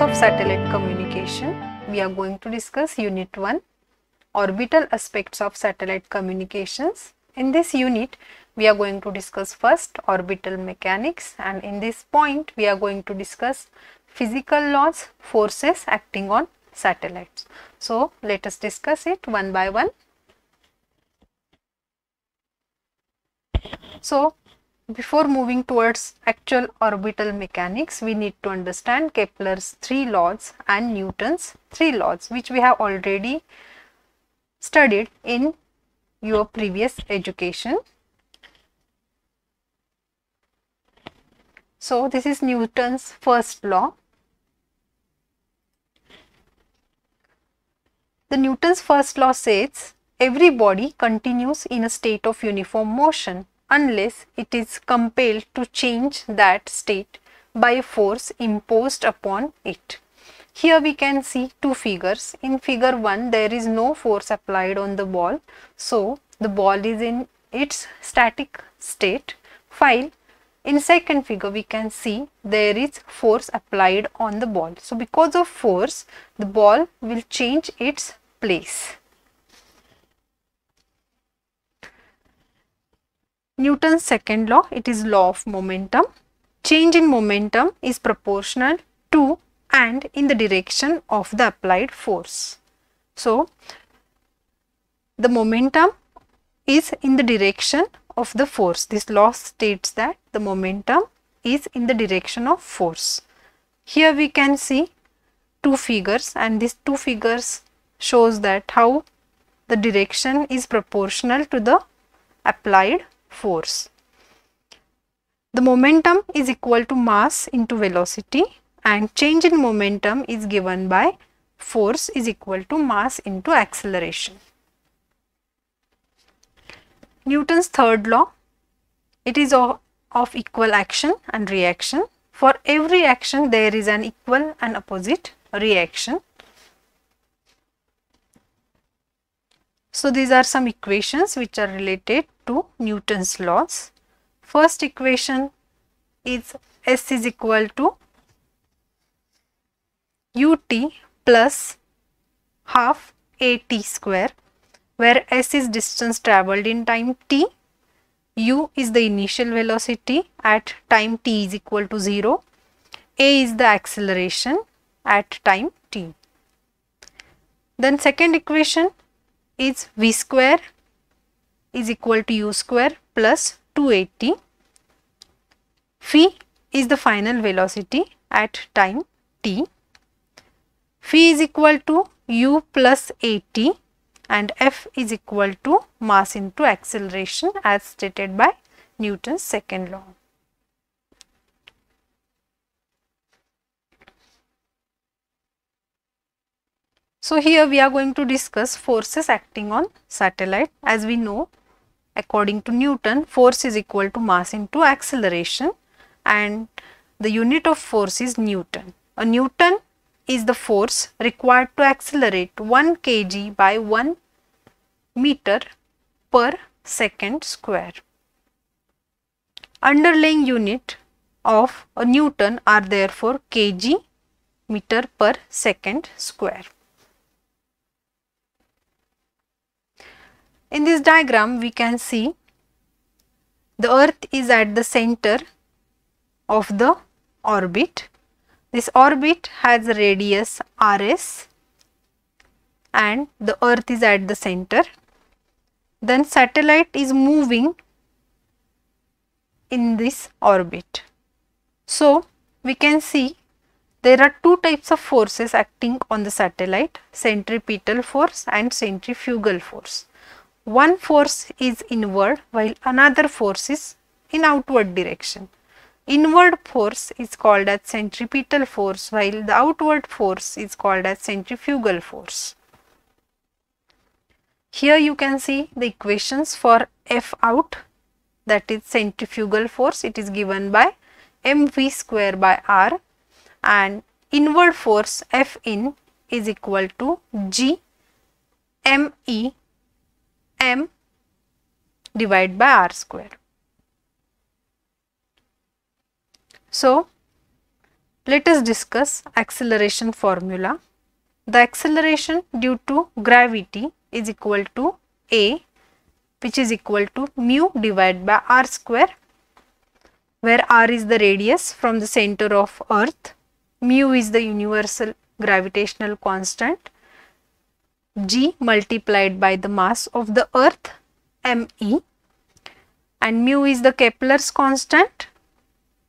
Of Satellite Communication, we are going to discuss Unit 1 Orbital Aspects of Satellite Communications. In this unit, we are going to discuss first orbital mechanics and in this point, we are going to discuss physical laws, forces acting on satellites. So, let us discuss it one by one. So, before moving towards actual orbital mechanics, we need to understand Kepler's three laws and Newton's three laws which we have already studied in your previous education. So, this is Newton's first law. The Newton's first law says every body continues in a state of uniform motion unless it is compelled to change that state by force imposed upon it. Here we can see two figures. In figure 1 there is no force applied on the ball. So the ball is in its static state while in second figure we can see there is force applied on the ball. So because of force the ball will change its place. Newton's second law, it is law of momentum. Change in momentum is proportional to and in the direction of the applied force. So, the momentum is in the direction of the force. This law states that the momentum is in the direction of force. Here we can see two figures and these two figures shows that how the direction is proportional to the applied force. The momentum is equal to mass into velocity and change in momentum is given by force is equal to mass into acceleration. Newton's third law, it is of, of equal action and reaction. For every action there is an equal and opposite reaction. So, these are some equations which are related to Newton's laws. First equation is S is equal to ut plus half at square where s is distance travelled in time t, u is the initial velocity at time t is equal to 0, a is the acceleration at time t. Then second equation is v square is equal to u square plus 280. Phi is the final velocity at time t. Phi is equal to u plus at and F is equal to mass into acceleration as stated by Newton's second law. So, here we are going to discuss forces acting on satellite as we know according to Newton force is equal to mass into acceleration and the unit of force is Newton. A Newton is the force required to accelerate 1 kg by 1 meter per second square. Underlying unit of a Newton are therefore kg meter per second square. In this diagram, we can see the earth is at the center of the orbit. This orbit has a radius rs and the earth is at the center. Then satellite is moving in this orbit. So, we can see there are two types of forces acting on the satellite centripetal force and centrifugal force one force is inward while another force is in outward direction. Inward force is called as centripetal force while the outward force is called as centrifugal force. Here you can see the equations for F out that is centrifugal force it is given by mv square by r and inward force F in is equal to g me m divided by r square. So, let us discuss acceleration formula. The acceleration due to gravity is equal to a which is equal to mu divided by r square where r is the radius from the center of earth, mu is the universal gravitational constant, g multiplied by the mass of the earth me and mu is the Kepler's constant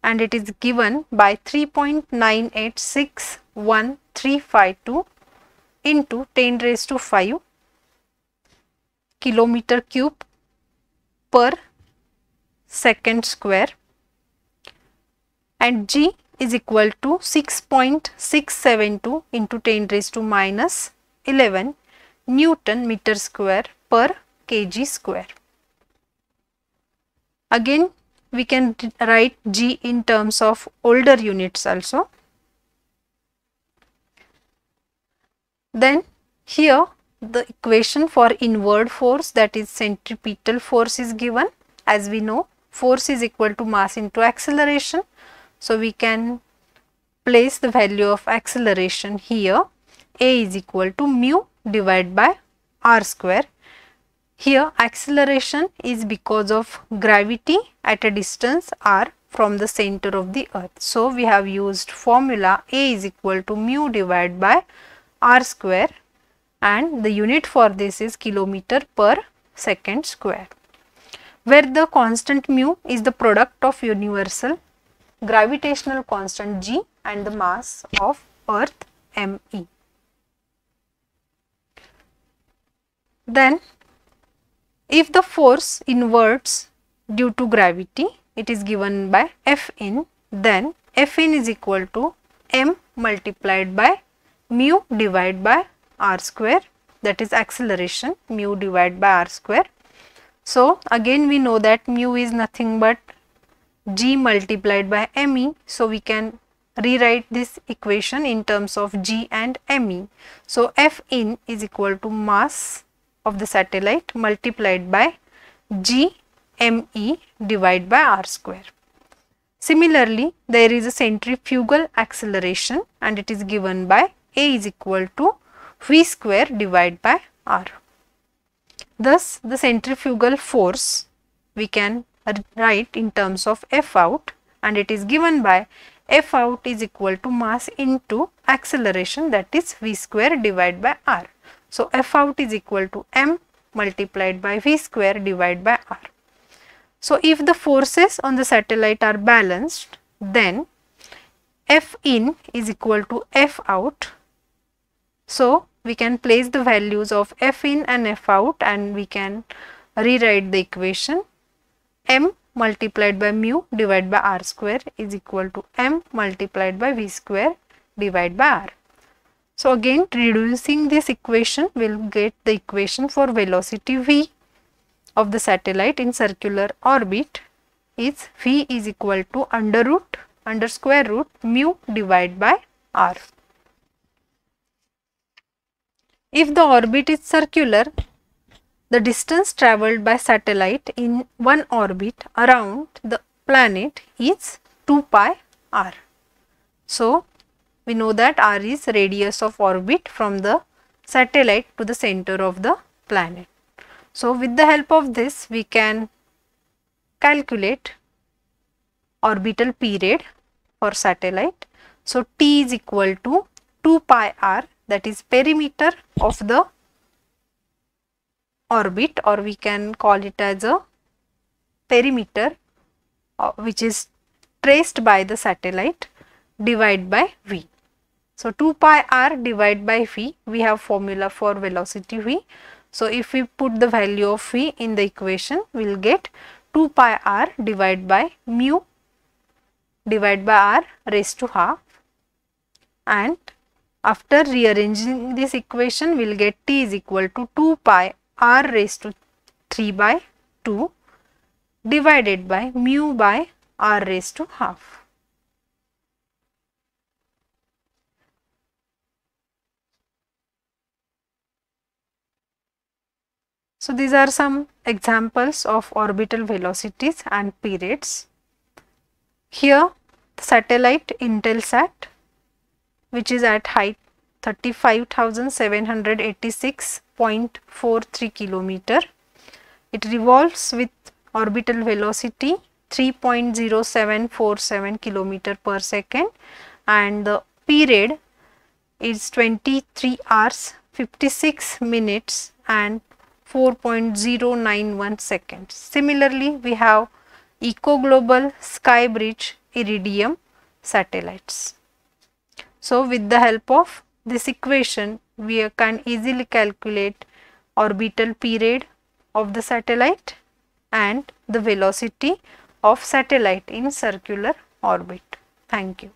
and it is given by 3.986135 into 10 raised to 5 kilometer cube per second square and g is equal to 6.672 into 10 raised to minus 11 Newton meter square per kg square. Again we can write G in terms of older units also. Then here the equation for inward force that is centripetal force is given as we know force is equal to mass into acceleration. So, we can place the value of acceleration here a is equal to mu divided by r square here acceleration is because of gravity at a distance r from the center of the earth. So, we have used formula A is equal to mu divided by r square and the unit for this is kilometer per second square where the constant mu is the product of universal gravitational constant g and the mass of earth me. Then if the force inverts due to gravity, it is given by F in, then F in is equal to m multiplied by mu divided by r square that is acceleration mu divided by r square. So, again we know that mu is nothing but g multiplied by me. So, we can rewrite this equation in terms of g and me. So, F in is equal to mass of the satellite multiplied by GME divided by r square. Similarly, there is a centrifugal acceleration and it is given by a is equal to v square divided by r. Thus, the centrifugal force we can write in terms of F out and it is given by F out is equal to mass into acceleration that is v square divided by r. So, F out is equal to m multiplied by v square divided by r. So, if the forces on the satellite are balanced, then F in is equal to F out. So, we can place the values of F in and F out and we can rewrite the equation m multiplied by mu divided by r square is equal to m multiplied by v square divided by r. So again reducing this equation will get the equation for velocity v of the satellite in circular orbit is v is equal to under root under square root mu divided by r. If the orbit is circular, the distance travelled by satellite in one orbit around the planet is 2 pi r. So, we know that r is radius of orbit from the satellite to the center of the planet. So, with the help of this we can calculate orbital period for satellite. So, t is equal to 2 pi r that is perimeter of the orbit or we can call it as a perimeter uh, which is traced by the satellite divided by v. So, 2 pi r divided by v, we have formula for velocity v. So, if we put the value of v in the equation, we will get 2 pi r divided by mu divided by r raised to half and after rearranging this equation, we will get t is equal to 2 pi r raised to 3 by 2 divided by mu by r raised to half. So, these are some examples of orbital velocities and periods. Here the satellite Intelsat which is at height 35,786.43 kilometer. It revolves with orbital velocity 3.0747 kilometer per second and the period is 23 hours 56 minutes and 4.091 seconds. Similarly, we have ICO Global, Skybridge, Iridium satellites. So, with the help of this equation, we can easily calculate orbital period of the satellite and the velocity of satellite in circular orbit. Thank you.